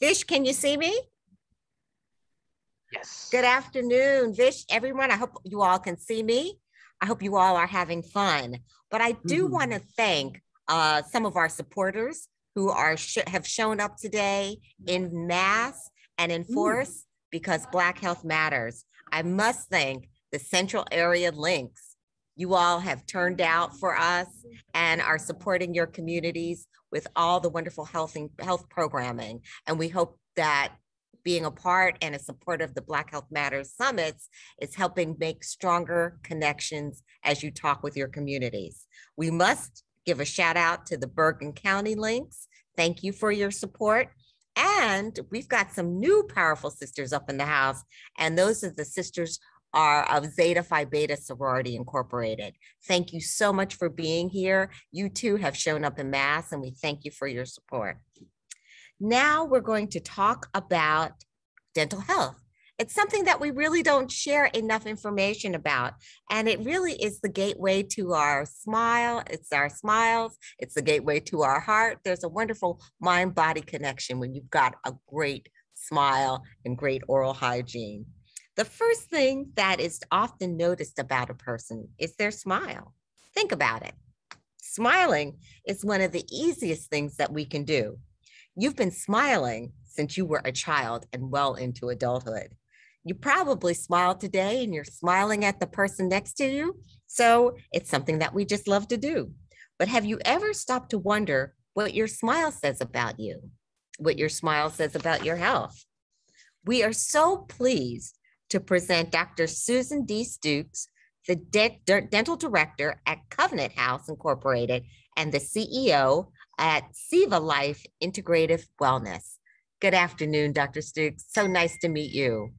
Vish, can you see me? Yes. Good afternoon, Vish, everyone. I hope you all can see me. I hope you all are having fun. But I do mm-hmm. want to thank uh, some of our supporters who are sh- have shown up today in mass and in force mm. because Black Health matters. I must thank the Central Area Links you all have turned out for us and are supporting your communities with all the wonderful health and health programming. And we hope that being a part and a support of the Black Health Matters summits is helping make stronger connections as you talk with your communities. We must give a shout out to the Bergen County links. Thank you for your support. And we've got some new powerful sisters up in the house, and those are the sisters are of Zeta Phi Beta Sorority Incorporated. Thank you so much for being here. You too have shown up in mass and we thank you for your support. Now we're going to talk about dental health. It's something that we really don't share enough information about. And it really is the gateway to our smile. It's our smiles. It's the gateway to our heart. There's a wonderful mind body connection when you've got a great smile and great oral hygiene. The first thing that is often noticed about a person is their smile. Think about it. Smiling is one of the easiest things that we can do. You've been smiling since you were a child and well into adulthood. You probably smiled today and you're smiling at the person next to you. So it's something that we just love to do. But have you ever stopped to wonder what your smile says about you? What your smile says about your health? We are so pleased to present Dr. Susan D. Stukes, the de- de- dental director at Covenant House Incorporated and the CEO at Siva Life Integrative Wellness. Good afternoon, Dr. Stukes. So nice to meet you.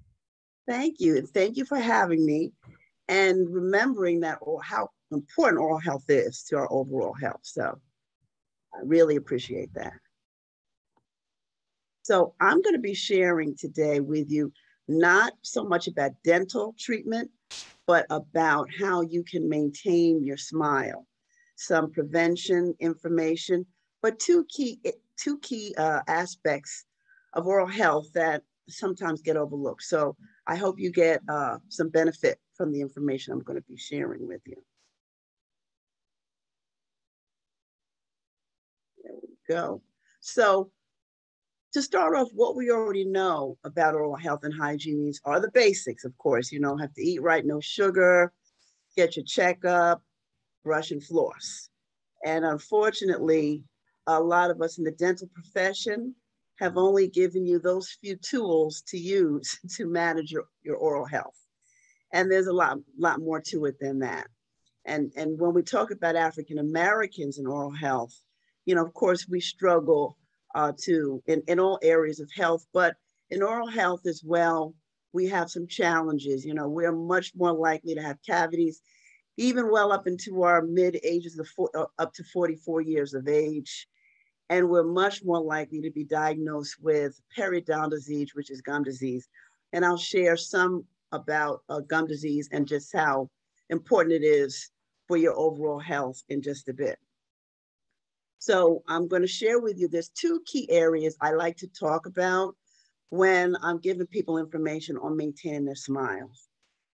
Thank you. And thank you for having me and remembering that how important oral health is to our overall health. So I really appreciate that. So I'm going to be sharing today with you not so much about dental treatment, but about how you can maintain your smile. Some prevention information, but two key, two key uh, aspects of oral health that sometimes get overlooked. So I hope you get uh, some benefit from the information I'm going to be sharing with you. There we go. So to start off, what we already know about oral health and hygiene needs are the basics, of course. You know, have to eat right, no sugar, get your checkup, brush and floss. And unfortunately, a lot of us in the dental profession have only given you those few tools to use to manage your, your oral health. And there's a lot, lot more to it than that. And, and when we talk about African Americans and oral health, you know, of course, we struggle uh, to in, in all areas of health, but in oral health as well, we have some challenges. You know, we're much more likely to have cavities, even well up into our mid ages of four, uh, up to 44 years of age. And we're much more likely to be diagnosed with periodontal disease, which is gum disease. And I'll share some about uh, gum disease and just how important it is for your overall health in just a bit. So I'm going to share with you, there's two key areas I like to talk about when I'm giving people information on maintaining their smiles.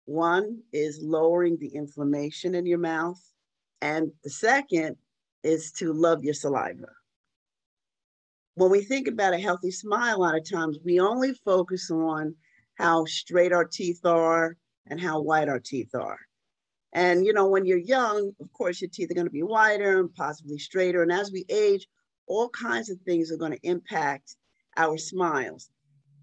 One is lowering the inflammation in your mouth. And the second is to love your saliva. When we think about a healthy smile, a lot of times we only focus on how straight our teeth are and how white our teeth are. And you know, when you're young, of course, your teeth are going to be wider and possibly straighter. And as we age, all kinds of things are going to impact our smiles.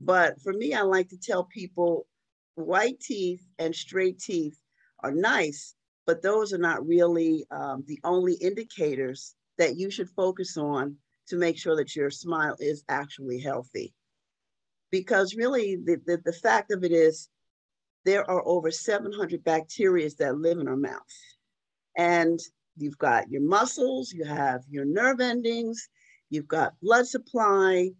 But for me, I like to tell people white teeth and straight teeth are nice, but those are not really um, the only indicators that you should focus on to make sure that your smile is actually healthy. Because really, the, the, the fact of it is, there are over 700 bacteria that live in our mouth. And you've got your muscles, you have your nerve endings, you've got blood supply,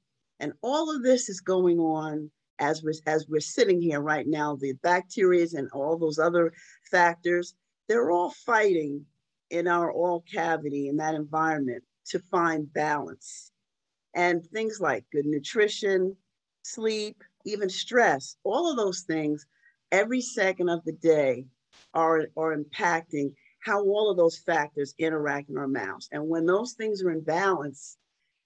and all of this is going on as we're, as we're sitting here right now. The bacteria and all those other factors, they're all fighting in our oral cavity in that environment to find balance. And things like good nutrition, sleep, even stress, all of those things every second of the day are, are impacting how all of those factors interact in our mouths. And when those things are in balance,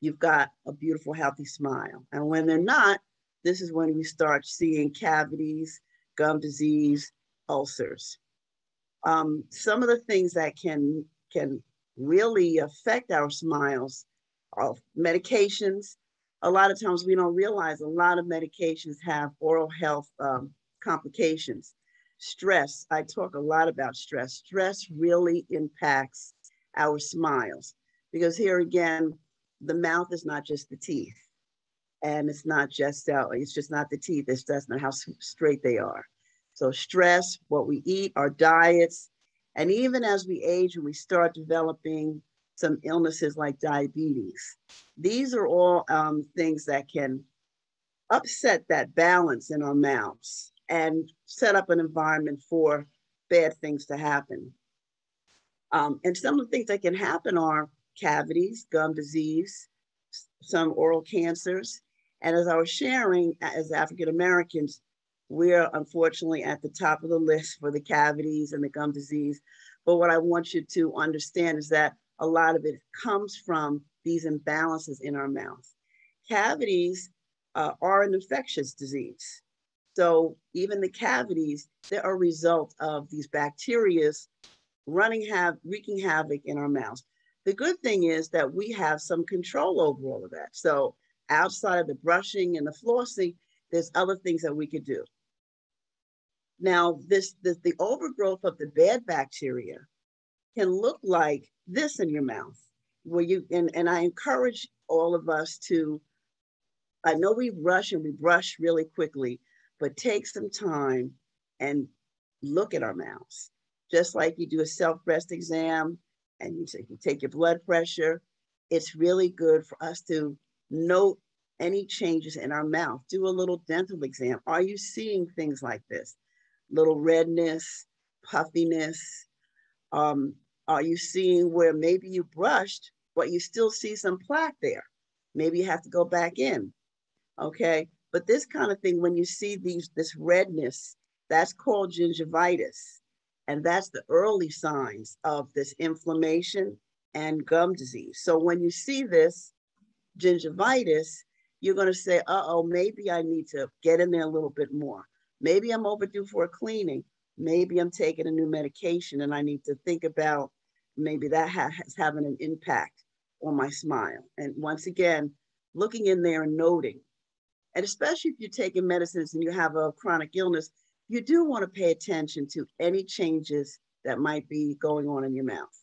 you've got a beautiful, healthy smile. And when they're not, this is when we start seeing cavities, gum disease, ulcers. Um, some of the things that can, can really affect our smiles are medications. A lot of times we don't realize a lot of medications have oral health um, complications. Stress, I talk a lot about stress. Stress really impacts our smiles because here again, the mouth is not just the teeth and it's not just uh, it's just not the teeth it's just not how straight they are so stress what we eat our diets and even as we age and we start developing some illnesses like diabetes these are all um, things that can upset that balance in our mouths and set up an environment for bad things to happen um, and some of the things that can happen are cavities gum disease some oral cancers and as I was sharing, as African Americans, we're unfortunately at the top of the list for the cavities and the gum disease. But what I want you to understand is that a lot of it comes from these imbalances in our mouth. Cavities uh, are an infectious disease. So even the cavities, they're a result of these bacterias running have wreaking havoc in our mouths. The good thing is that we have some control over all of that. So outside of the brushing and the flossing, there's other things that we could do. Now, this, this the overgrowth of the bad bacteria can look like this in your mouth, where you and, and I encourage all of us to. I know we rush and we brush really quickly, but take some time and look at our mouths. Just like you do a self-breast exam and you, you take your blood pressure, it's really good for us to note any changes in our mouth. Do a little dental exam. Are you seeing things like this? Little redness, puffiness. Um, are you seeing where maybe you brushed, but you still see some plaque there? Maybe you have to go back in. Okay. But this kind of thing, when you see these this redness, that's called gingivitis. And that's the early signs of this inflammation and gum disease. So when you see this, gingivitis, you're going to say, uh oh, maybe I need to get in there a little bit more. Maybe I'm overdue for a cleaning. Maybe I'm taking a new medication and I need to think about maybe that ha- has having an impact on my smile. And once again, looking in there and noting. And especially if you're taking medicines and you have a chronic illness, you do want to pay attention to any changes that might be going on in your mouth.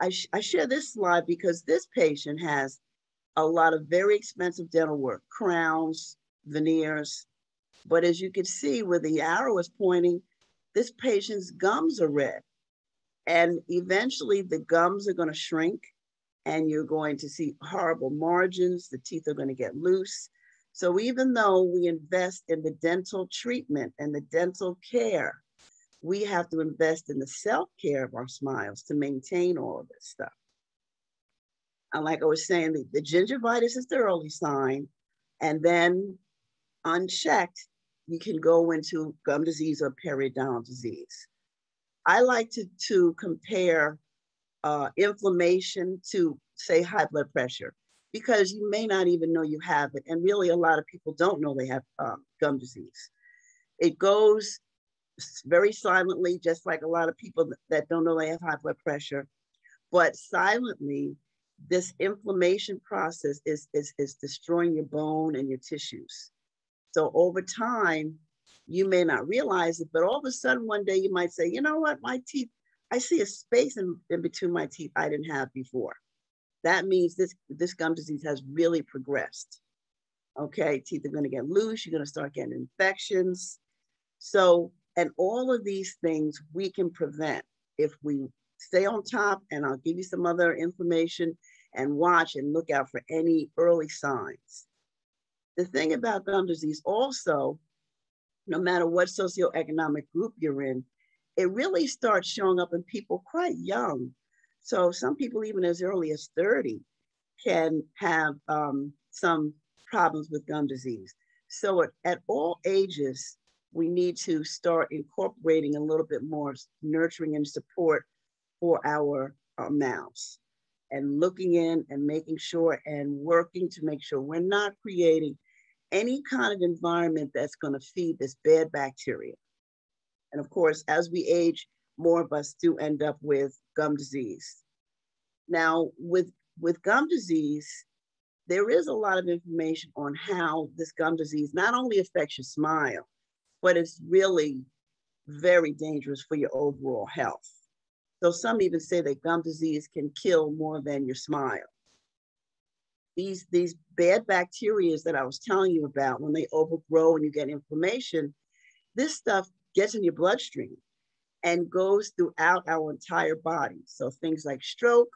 I, sh- I share this slide because this patient has a lot of very expensive dental work, crowns, veneers. But as you can see where the arrow is pointing, this patient's gums are red. And eventually the gums are going to shrink and you're going to see horrible margins. The teeth are going to get loose. So even though we invest in the dental treatment and the dental care, we have to invest in the self-care of our smiles to maintain all of this stuff. And like I was saying, the, the gingivitis is the early sign. And then unchecked, you can go into gum disease or periodontal disease. I like to, to compare uh, inflammation to, say, high blood pressure, because you may not even know you have it. And really, a lot of people don't know they have um, gum disease. It goes very silently, just like a lot of people that don't know they have high blood pressure. But silently, this inflammation process is, is, is destroying your bone and your tissues. So over time, you may not realize it, but all of a sudden one day you might say, you know what, my teeth, I see a space in, in between my teeth I didn't have before. That means this, this gum disease has really progressed. Okay, teeth are gonna get loose, you're gonna start getting infections. So, and all of these things we can prevent if we stay on top and I'll give you some other information and watch and look out for any early signs. The thing about gum disease also, no matter what socioeconomic group you're in, it really starts showing up in people quite young. So some people even as early as 30 can have um, some problems with gum disease. So at, at all ages, we need to start incorporating a little bit more nurturing and support for our, our mouths and looking in and making sure and working to make sure we're not creating any kind of environment that's going to feed this bad bacteria. And of course, as we age, more of us do end up with gum disease. Now, with, with gum disease, there is a lot of information on how this gum disease not only affects your smile, but it's really very dangerous for your overall health. So some even say that gum disease can kill more than your smile. These, these bad bacteria that I was telling you about, when they overgrow and you get inflammation, this stuff gets in your bloodstream and goes throughout our entire body. So things like stroke,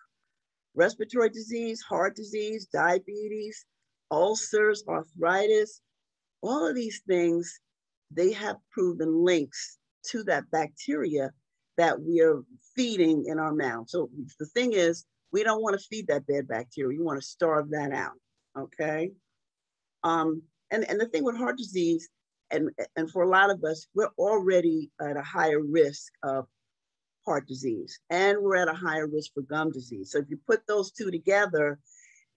respiratory disease, heart disease, diabetes, ulcers, arthritis, all of these things, they have proven links to that bacteria that we are feeding in our mouth. So the thing is, we don't want to feed that bad bacteria. We want to starve that out. Okay. Um, and, and the thing with heart disease, and, and for a lot of us, we're already at a higher risk of heart disease and we're at a higher risk for gum disease. So if you put those two together,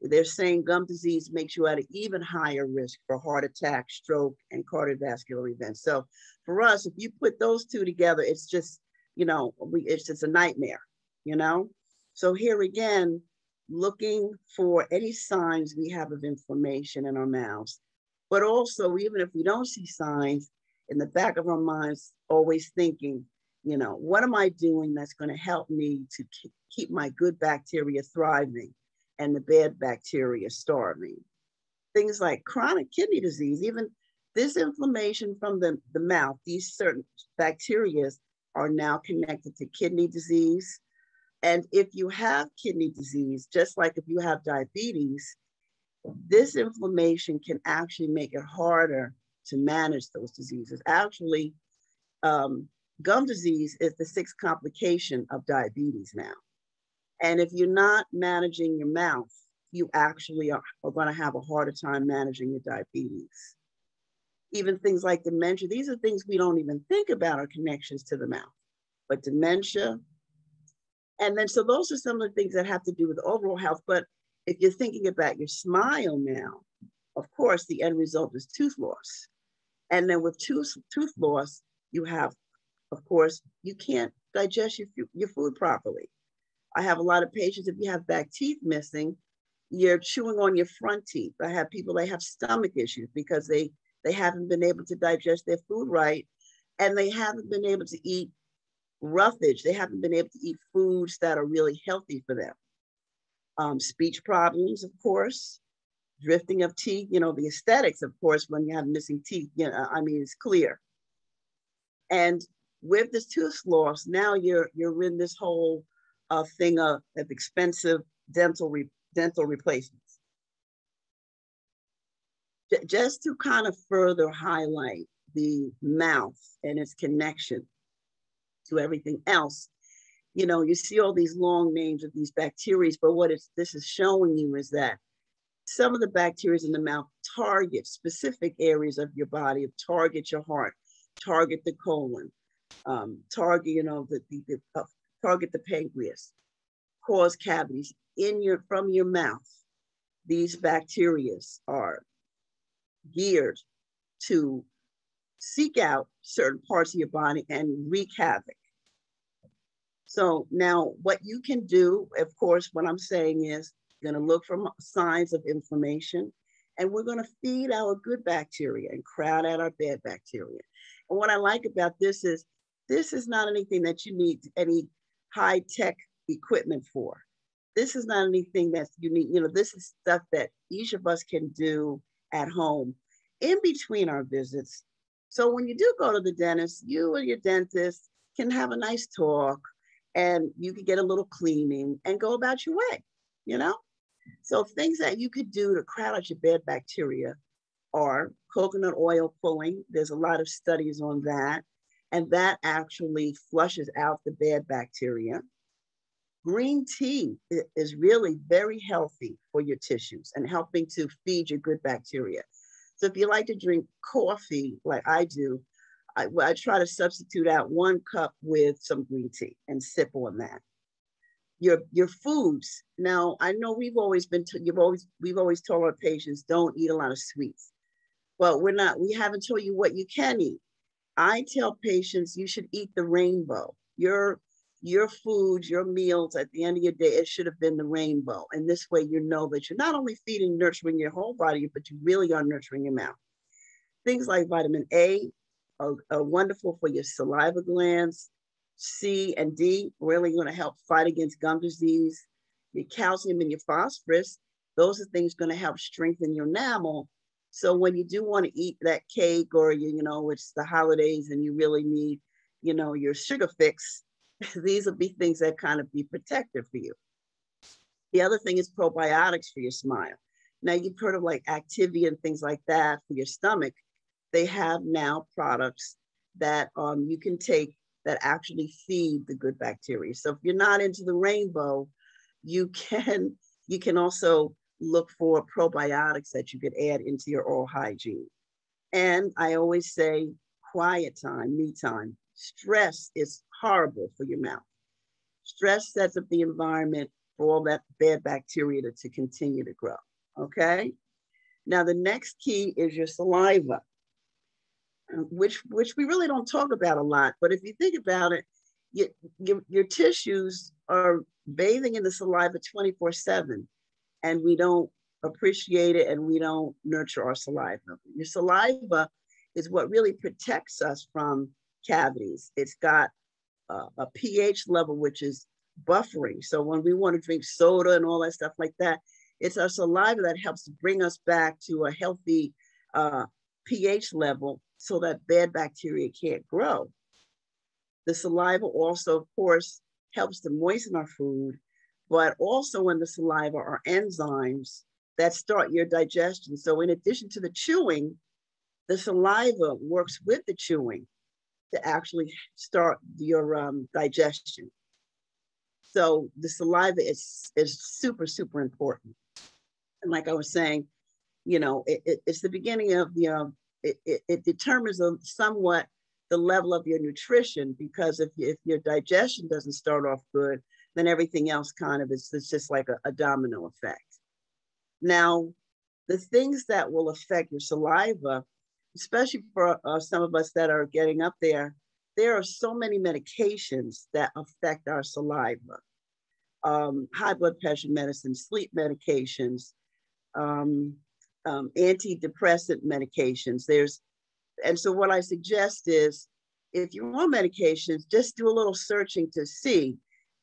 they're saying gum disease makes you at an even higher risk for heart attack, stroke, and cardiovascular events. So for us, if you put those two together, it's just you know, we, it's just a nightmare, you know? So here again, looking for any signs we have of inflammation in our mouths, but also even if we don't see signs, in the back of our minds, always thinking, you know, what am I doing that's going to help me to keep my good bacteria thriving and the bad bacteria starving? Things like chronic kidney disease, even this inflammation from the, the mouth, these certain bacteria are now connected to kidney disease. And if you have kidney disease, just like if you have diabetes, this inflammation can actually make it harder to manage those diseases. Actually, um, gum disease is the sixth complication of diabetes now. And if you're not managing your mouth, you actually are, are going to have a harder time managing your diabetes even things like dementia. These are things we don't even think about our connections to the mouth, but dementia. And then, so those are some of the things that have to do with overall health. But if you're thinking about your smile now, of course, the end result is tooth loss. And then with tooth, tooth loss, you have, of course, you can't digest your, your food properly. I have a lot of patients, if you have back teeth missing, you're chewing on your front teeth. I have people that have stomach issues because they they haven't been able to digest their food right. And they haven't been able to eat roughage. They haven't been able to eat foods that are really healthy for them. Um, speech problems, of course, drifting of teeth, you know, the aesthetics, of course, when you have missing teeth, you know, I mean, it's clear. And with this tooth loss, now you're you're in this whole uh, thing of, of expensive dental re, dental replacement just to kind of further highlight the mouth and its connection to everything else, you know, you see all these long names of these bacteria, but what it's, this is showing you is that some of the bacteria in the mouth target specific areas of your body, target your heart, target the colon, um, target, you know, the, the, the uh, target the pancreas, cause cavities in your from your mouth. These bacteria are geared to seek out certain parts of your body and wreak havoc. So now what you can do, of course, what I'm saying is you're gonna look for signs of inflammation and we're gonna feed our good bacteria and crowd out our bad bacteria. And what I like about this is, this is not anything that you need any high tech equipment for. This is not anything that's unique. You know, this is stuff that each of us can do at home in between our visits. So when you do go to the dentist, you and your dentist can have a nice talk and you can get a little cleaning and go about your way, you know? So things that you could do to crowd out your bad bacteria are coconut oil pulling. There's a lot of studies on that. And that actually flushes out the bad bacteria. green tea is really very healthy for your tissues and helping to feed your good bacteria. So if you like to drink coffee like I do, I, I try to substitute out one cup with some green tea and sip on that. Your your foods. Now I know we've always been t- you've always we've always told our patients don't eat a lot of sweets. Well, we're not. We haven't told you what you can eat. I tell patients you should eat the rainbow. Your your foods, your meals at the end of your day, it should have been the rainbow. And this way you know that you're not only feeding, nurturing your whole body, but you really are nurturing your mouth. Things like vitamin A are, are wonderful for your saliva glands. C and D really going to help fight against gum disease. Your calcium and your phosphorus, those are things going to help strengthen your enamel. So when you do want to eat that cake or you, you know, it's the holidays and you really need, you know, your sugar fix, these will be things that kind of be protective for you. The other thing is probiotics for your smile. Now you've heard of like Activia and things like that for your stomach. They have now products that um, you can take that actually feed the good bacteria. So if you're not into the rainbow, you can you can also look for probiotics that you could add into your oral hygiene. And I always say quiet time, me time. Stress is horrible for your mouth. Stress sets up the environment for all that bad bacteria to, to continue to grow. Okay. Now, the next key is your saliva, which, which we really don't talk about a lot. But if you think about it, you, your, your tissues are bathing in the saliva 24 7, and we don't appreciate it and we don't nurture our saliva. Your saliva is what really protects us from cavities. It's got uh, a pH level, which is buffering. So when we want to drink soda and all that stuff like that, it's our saliva that helps bring us back to a healthy uh, pH level so that bad bacteria can't grow. The saliva also, of course, helps to moisten our food, but also in the saliva are enzymes that start your digestion. So in addition to the chewing, the saliva works with the chewing to actually start your um, digestion. So the saliva is, is super, super important. And like I was saying, you know, it, it, it's the beginning of the, um, it, it, it determines somewhat the level of your nutrition because if, if your digestion doesn't start off good, then everything else kind of is it's just like a, a domino effect. Now, the things that will affect your saliva especially for uh, some of us that are getting up there, there are so many medications that affect our saliva. Um, high blood pressure medicine, sleep medications, um, um, antidepressant medications. There's, and so what I suggest is, if you're on medications, just do a little searching to see,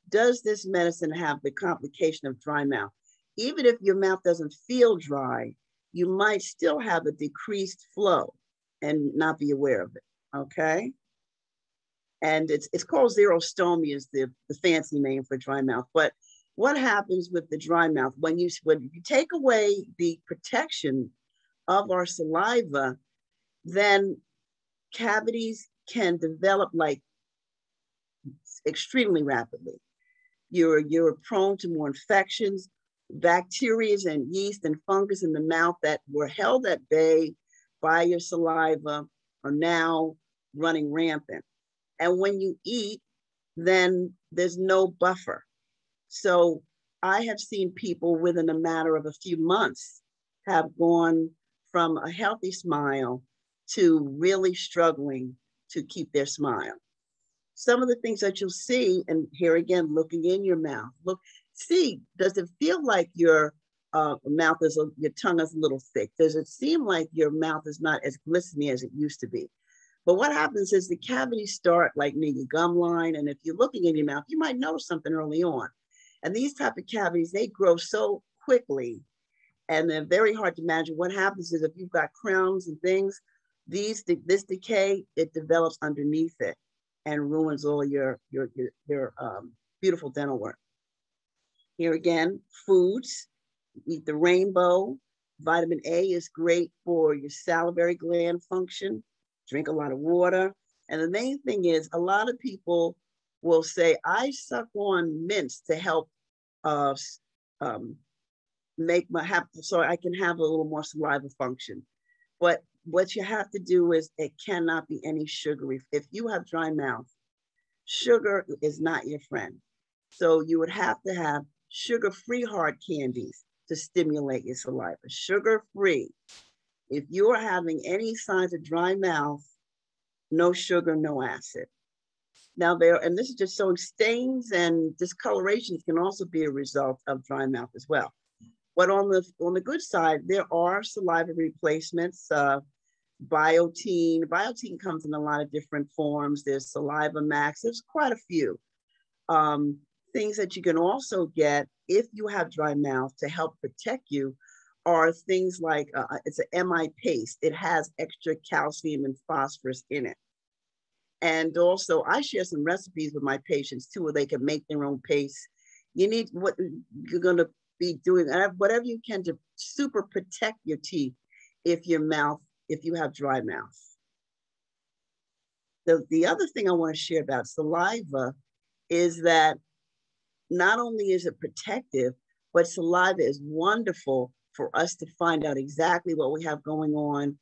does this medicine have the complication of dry mouth? Even if your mouth doesn't feel dry, you might still have a decreased flow and not be aware of it. Okay. And it's it's called xerostomia is the, the fancy name for dry mouth. But what happens with the dry mouth when you when you take away the protection of our saliva, then cavities can develop like extremely rapidly. You're you're prone to more infections, bacteria and yeast and fungus in the mouth that were held at bay by your saliva are now running rampant. And when you eat, then there's no buffer. So I have seen people within a matter of a few months have gone from a healthy smile to really struggling to keep their smile. Some of the things that you'll see, and here again, looking in your mouth, look, see, does it feel like you're uh, mouth is, a, your tongue is a little thick? Does it seem like your mouth is not as glistening as it used to be? But what happens is the cavities start like near your gum line. And if you're looking in your mouth, you might notice something early on. And these type of cavities, they grow so quickly and they're very hard to imagine. What happens is if you've got crowns and things, these this decay, it develops underneath it and ruins all your, your, your, your um, beautiful dental work. Here again, foods eat the rainbow. Vitamin A is great for your salivary gland function. Drink a lot of water. And the main thing is, a lot of people will say, I suck on mints to help uh, um, make my have so I can have a little more saliva function. But what you have to do is it cannot be any sugary. If you have dry mouth, sugar is not your friend. So you would have to have sugar-free hard candies to stimulate your saliva. Sugar-free. If you are having any signs of dry mouth, no sugar, no acid. Now there, and this is just showing stains and discolorations can also be a result of dry mouth as well. But on the on the good side, there are saliva replacements. Uh, Biotene. Biotene comes in a lot of different forms. There's Saliva Max. There's quite a few um, things that you can also get if you have dry mouth to help protect you. Are things like uh, it's an MI paste. It has extra calcium and phosphorus in it. And also, I share some recipes with my patients too, where they can make their own paste. You need what you're going to be doing, uh, whatever you can to super protect your teeth if your mouth, if you have dry mouth. The, the other thing I want to share about saliva is that not only is it protective, but saliva is wonderful for us to find out exactly what we have going on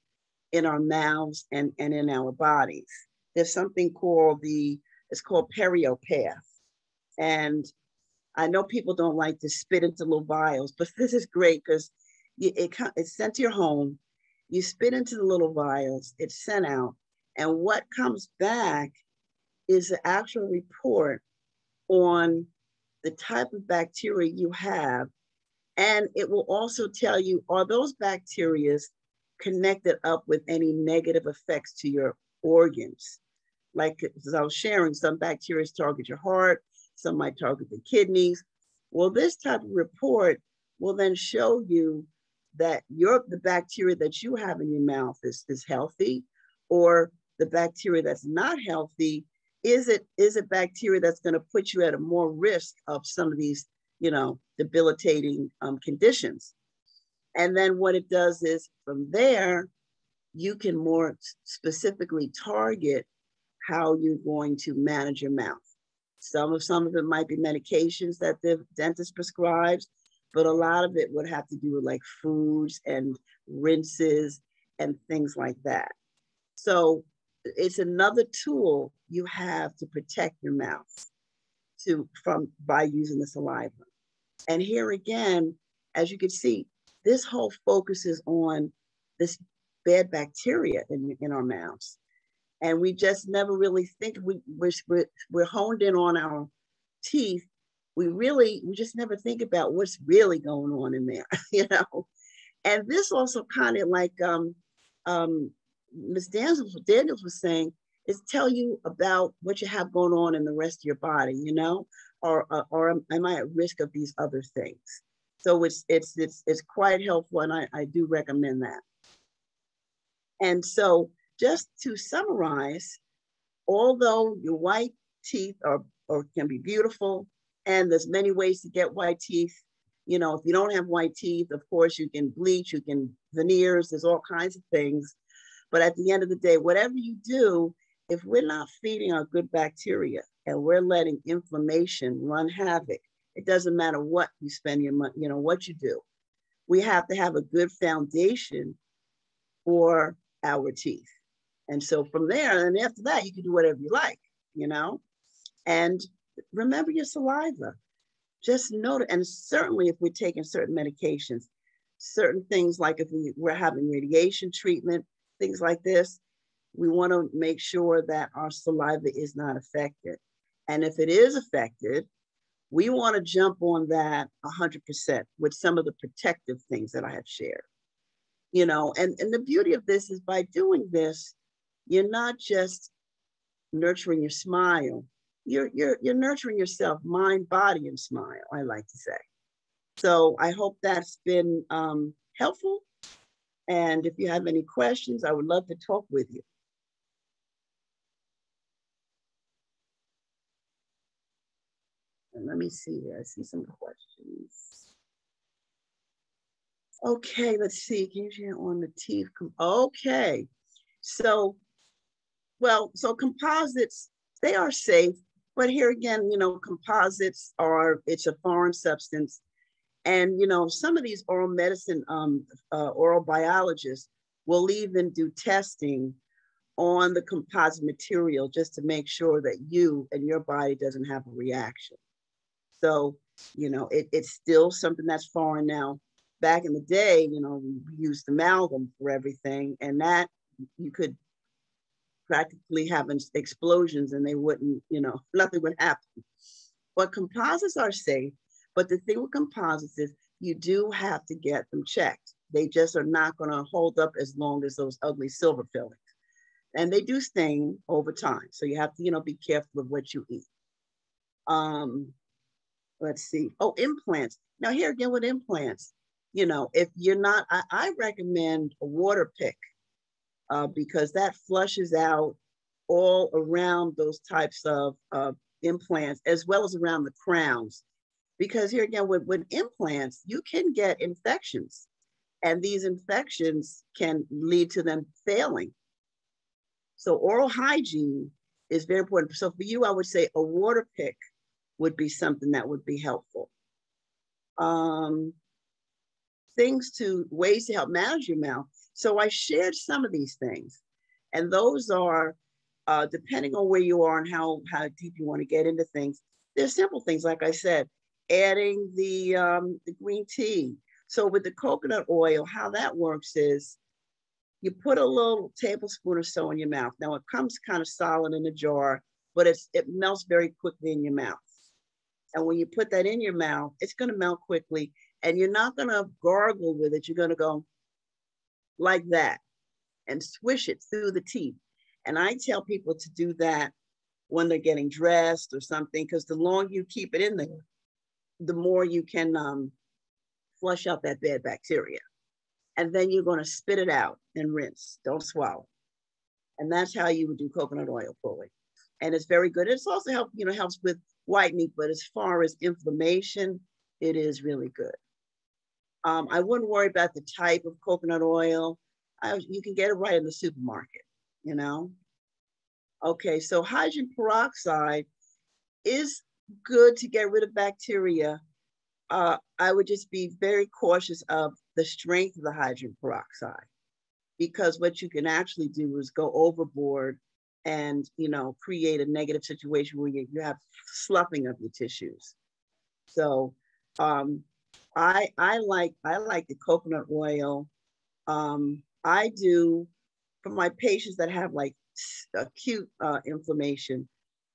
in our mouths and, and in our bodies there's something called the, it's called periopath. And I know people don't like to spit into little vials, but this is great because it, it's sent to your home. You spit into the little vials, it's sent out. And what comes back is the actual report on the type of bacteria you have. And it will also tell you, are those bacteria connected up with any negative effects to your organs? like as I was sharing, some bacteria target your heart, some might target the kidneys. Well, this type of report will then show you that your the bacteria that you have in your mouth is, is healthy, or the bacteria that's not healthy, is it is it bacteria that's going to put you at a more risk of some of these, you know, debilitating um, conditions. And then what it does is from there, you can more specifically target how you're going to manage your mouth. Some of some of it might be medications that the dentist prescribes, but a lot of it would have to do with like foods and rinses and things like that. So it's another tool you have to protect your mouth to from by using the saliva. And here again, as you can see, this whole focuses on this bad bacteria in, in our mouths and we just never really think we we're, we're honed in on our teeth we really we just never think about what's really going on in there you know and this also kind of like um um Ms. Daniels, Daniels was saying is tell you about what you have going on in the rest of your body, you know, or, or, am I at risk of these other things? So it's it's it's it's quite helpful, and I, I do recommend that. And so just to summarize, although your white teeth are or can be beautiful, and there's many ways to get white teeth. You know, if you don't have white teeth, of course you can bleach, you can veneers, there's all kinds of things. But at the end of the day, whatever you do, if we're not feeding our good bacteria and we're letting inflammation run havoc, it doesn't matter what you spend your money, you know, what you do. We have to have a good foundation for our teeth. And so from there, and after that, you can do whatever you like, you know? And remember your saliva. Just note, and certainly if we're taking certain medications, certain things like if we, we're having radiation treatment, things like this, we want to make sure that our saliva is not affected. And if it is affected, we want to jump on that 100% with some of the protective things that I have shared. You know, and, and the beauty of this is by doing this, you're not just nurturing your smile, you're, you're, you're nurturing yourself, mind, body, and smile, I like to say. So I hope that's been um, helpful. And if you have any questions, I would love to talk with you. And let me see here. I see some questions. Okay, let's see. You on the teeth? Okay. So well, so composites, they are safe, But here again, you know, composites are, it's a foreign substance. And, you know, some of these oral medicine, um, uh, oral biologists will even do testing on the composite material just to make sure that you and your body doesn't have a reaction. So, you know, it, it's still something that's foreign now. Back in the day, you know, we used amalgam for everything, and that you could practically have explosions and they wouldn't, you know, nothing would happen. But composites are safe. But the thing with composites is you do have to get them checked. They just are not going to hold up as long as those ugly silver fillings. And they do stain over time. So you have to, you know, be careful of what you eat. Um, let's see. Oh, implants. Now here again with implants, you know, if you're not, I, I recommend a Waterpik uh, because that flushes out all around those types of uh, implants as well as around the crowns. Because here again, with, with implants, you can get infections and these infections can lead to them failing. So oral hygiene is very important. So for you, I would say a water pick would be something that would be helpful. Um, things to ways to help manage your mouth. So I shared some of these things, and those are uh, depending on where you are and how how deep you want to get into things. There's simple things, like I said, adding the um, the green tea. So with the coconut oil, how that works is you put a little tablespoon or so in your mouth. Now it comes kind of solid in a jar, but it's it melts very quickly in your mouth. And when you put that in your mouth, it's going to melt quickly, and you're not going to gargle with it. You're going to go like that and swish it through the teeth. And I tell people to do that when they're getting dressed or something, because the longer you keep it in there, the more you can um, flush out that bad bacteria. And then you're going to spit it out and rinse. Don't swallow. And that's how you would do coconut oil pulling. And it's very good. It's also help, you know, helps with whitening, but as far as inflammation, it is really good. Um, I wouldn't worry about the type of coconut oil. I, you can get it right in the supermarket, you know? Okay, so hydrogen peroxide is good to get rid of bacteria. Uh, I would just be very cautious of the strength of the hydrogen peroxide because what you can actually do is go overboard and you know create a negative situation where you, you have sloughing of your tissues. So um, I I like I like the coconut oil. Um, I do for my patients that have like acute uh, inflammation.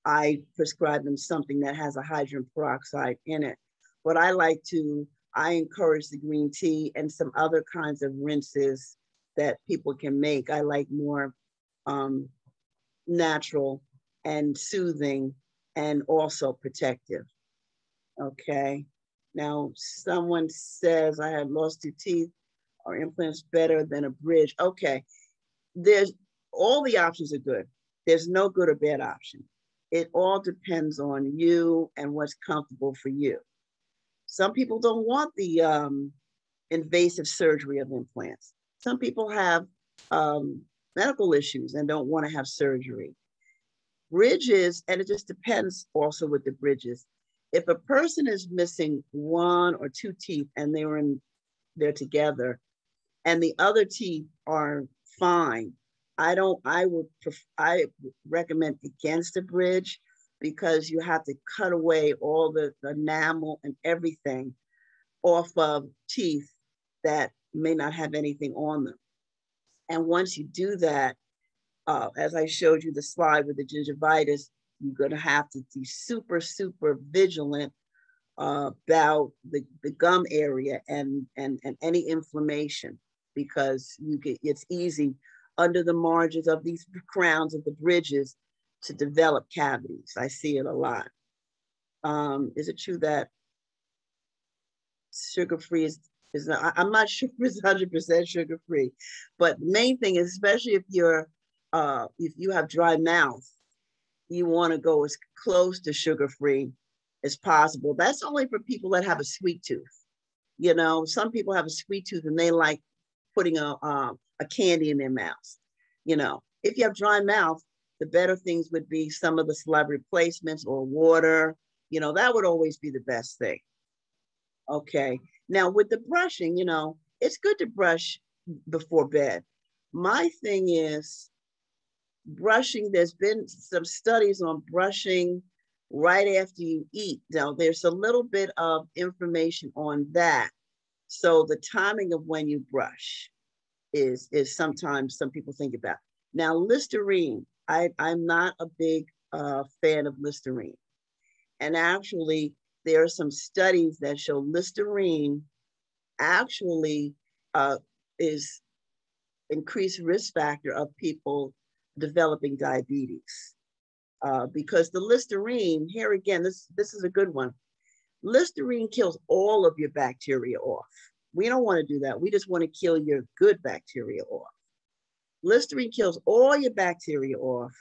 I prescribe them something that has a hydrogen peroxide in it. But I like to, I encourage the green tea and some other kinds of rinses that people can make. I like more um, natural and soothing and also protective. Okay. Now, someone says I had lost two teeth. Are implants better than a bridge? Okay. There's all the options are good. There's no good or bad option. It all depends on you and what's comfortable for you. Some people don't want the um, invasive surgery of implants. Some people have um, medical issues and don't want to have surgery. Bridges, and it just depends also with the bridges. If a person is missing one or two teeth and they were in there together and the other teeth are fine, I don't, I would, I recommend against a bridge because you have to cut away all the, the enamel and everything off of teeth that may not have anything on them. And once you do that, uh, as I showed you the slide with the gingivitis, you're going to have to be super, super vigilant uh, about the, the gum area and, and, and any inflammation because you get it's easy under the margins of these crowns of the bridges to develop cavities. I see it a lot. Um, is it true that sugar-free is, is not, I'm not sure it's 100% sugar-free, but the main thing is, especially if you're, uh, if you have dry mouth, you want to go as close to sugar free as possible. That's only for people that have a sweet tooth. You know, some people have a sweet tooth and they like putting a um, a candy in their mouth. You know, if you have dry mouth, the better things would be some of the saliva replacements or water. You know, that would always be the best thing. Okay. Now with the brushing, you know, it's good to brush before bed. My thing is brushing, there's been some studies on brushing right after you eat. Now, there's a little bit of information on that. So the timing of when you brush is, is sometimes some people think about. Now, Listerine, I, I'm not a big uh, fan of Listerine. And actually, there are some studies that show Listerine actually uh, is increased risk factor of people developing diabetes. Uh, because the Listerine, here again, this, this is a good one. Listerine kills all of your bacteria off. We don't want to do that. We just want to kill your good bacteria off. Listerine kills all your bacteria off.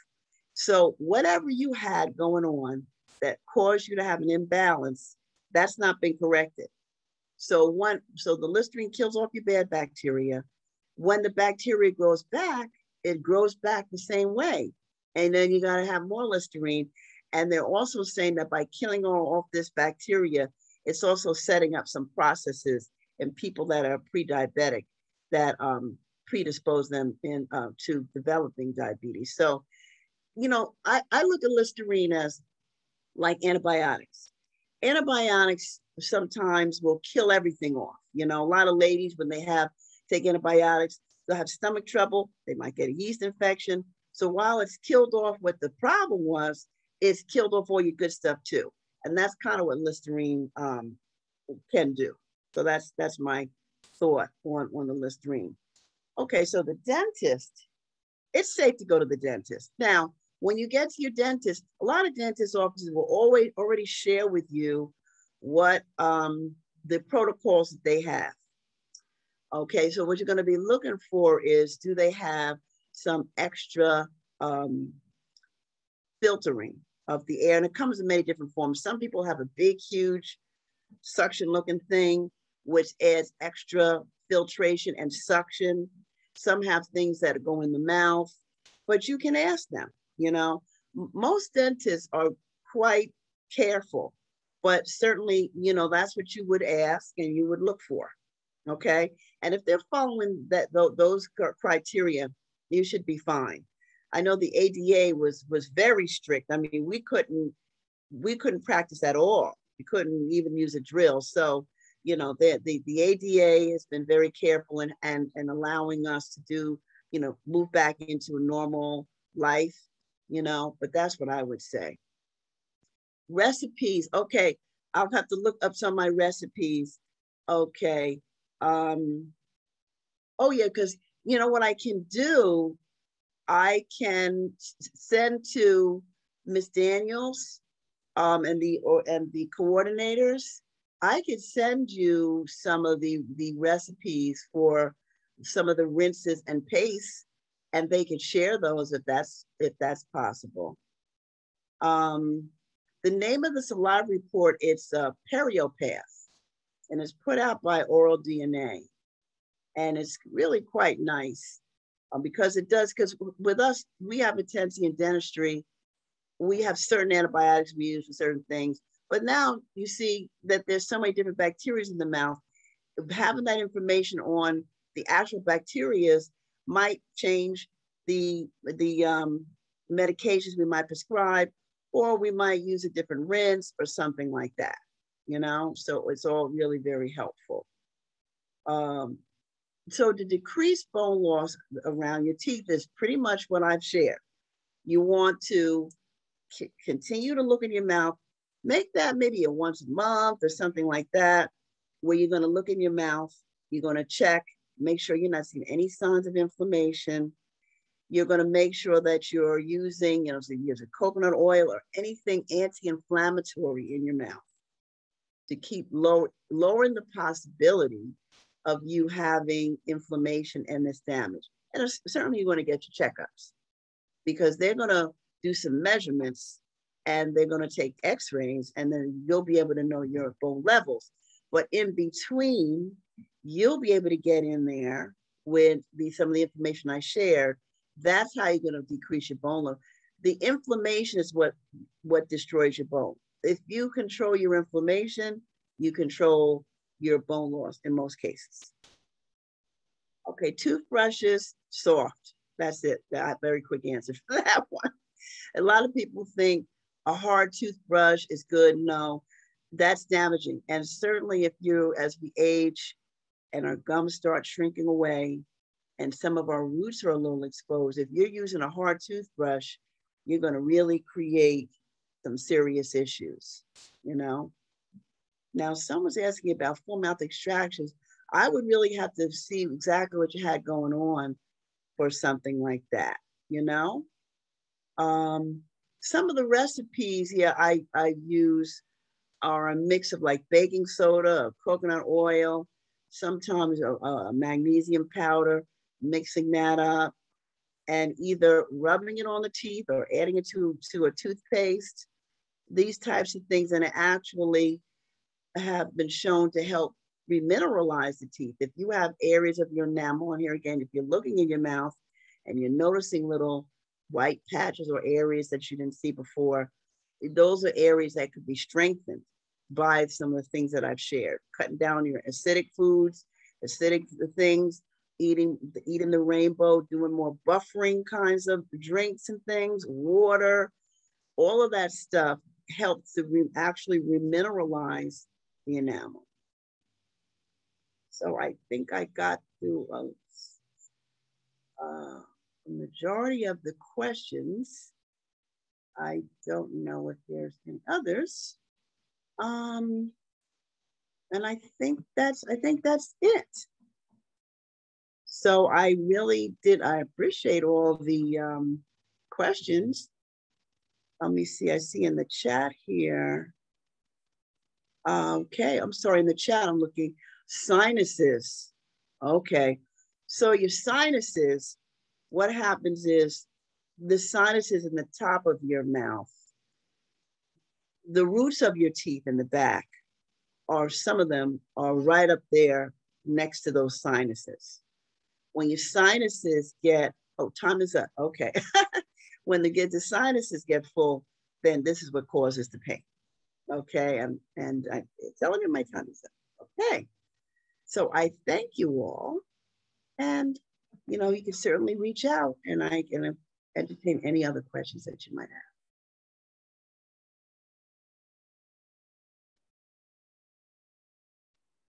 So whatever you had going on that caused you to have an imbalance, that's not been corrected. So one, so the Listerine kills off your bad bacteria. When the bacteria grows back, it grows back the same way. And then you got to have more Listerine. And they're also saying that by killing all of this bacteria, it's also setting up some processes in people that are pre-diabetic that um, predispose them in, uh, to developing diabetes. So, you know, I, I look at Listerine as like antibiotics. Antibiotics sometimes will kill everything off. You know, a lot of ladies, when they have take antibiotics, they'll have stomach trouble, they might get a yeast infection. So while it's killed off what the problem was, it's killed off all your good stuff too. And that's kind of what Listerine um, can do. So that's that's my thought on, on the Listerine. Okay, so the dentist, it's safe to go to the dentist. Now, when you get to your dentist, a lot of dentist offices will always already share with you what um, the protocols that they have. Okay, so what you're going to be looking for is do they have some extra um, filtering of the air? And it comes in many different forms. Some people have a big, huge suction looking thing, which adds extra filtration and suction. Some have things that go in the mouth, but you can ask them, you know. Most dentists are quite careful, but certainly, you know, that's what you would ask and you would look for okay? And if they're following that those criteria, you should be fine. I know the ADA was was very strict. I mean, we couldn't we couldn't practice at all. We couldn't even use a drill. So, you know, the the, the ADA has been very careful and and and allowing us to do, you know, move back into a normal life, you know, but that's what I would say. Recipes, okay, I'll have to look up some of my recipes. Okay, um, oh yeah, because you know what I can do, I can send to Miss Daniels um, and the or, and the coordinators. I could send you some of the the recipes for some of the rinses and pastes, and they could share those if that's if that's possible. Um, the name of the saliva report it's uh, Periopath and it's put out by Oral DNA. And it's really quite nice um, because it does, because with us, we have a tendency in dentistry, we have certain antibiotics we use for certain things. But now you see that there's so many different bacteria in the mouth. Having that information on the actual bacteria might change the, the um, medications we might prescribe, or we might use a different rinse or something like that you know, so it's all really very helpful. Um, so to decrease bone loss around your teeth is pretty much what I've shared. You want to continue to look in your mouth, make that maybe a once a month or something like that, where you're gonna look in your mouth, you're gonna check, make sure you're not seeing any signs of inflammation. You're gonna make sure that you're using, you know, so use a coconut oil or anything anti-inflammatory in your mouth to keep low, lowering the possibility of you having inflammation and this damage. And certainly you're going to get your checkups because they're going to do some measurements and they're going to take x-rays and then you'll be able to know your bone levels. But in between, you'll be able to get in there with the, some of the information I shared. That's how you're going to decrease your bone load. the inflammation is what what destroys your bone. If you control your inflammation, you control your bone loss in most cases. Okay, toothbrushes, soft. That's it. That very quick answer for that one. A lot of people think a hard toothbrush is good. No, that's damaging. And certainly if you, as we age and our gums start shrinking away and some of our roots are a little exposed, if you're using a hard toothbrush, you're going to really create some serious issues, you know? Now, someone's asking about full mouth extractions. I would really have to see exactly what you had going on for something like that, you know? Um, some of the recipes, yeah, I, I use are a mix of like baking soda, coconut oil, sometimes a, a magnesium powder, mixing that up and either rubbing it on the teeth or adding it to, to a toothpaste, these types of things, and it actually have been shown to help remineralize the teeth. If you have areas of your enamel, and here again, if you're looking in your mouth and you're noticing little white patches or areas that you didn't see before, those are areas that could be strengthened by some of the things that I've shared. Cutting down your acidic foods, acidic things, eating eating the rainbow, doing more buffering kinds of drinks and things, water, all of that stuff helps to re actually remineralize the enamel. So I think I got through a, uh, majority of the questions. I don't know if there's any others. Um, and I think that's I think that's it. So I really did, I appreciate all the um, questions. Let me see, I see in the chat here. Okay, I'm sorry, in the chat, I'm looking, sinuses. Okay, so your sinuses, what happens is the sinuses in the top of your mouth, the roots of your teeth in the back, are some of them are right up there next to those sinuses when your sinuses get, oh, time is up. Okay. when the, get, the sinuses get full, then this is what causes the pain. Okay. And, and I'm telling you my time is up. Okay. So I thank you all. And, you know, you can certainly reach out and I can entertain any other questions that you might have.